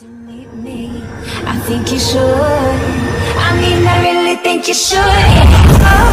to meet me. I think you should. I mean, I really think you should. Oh.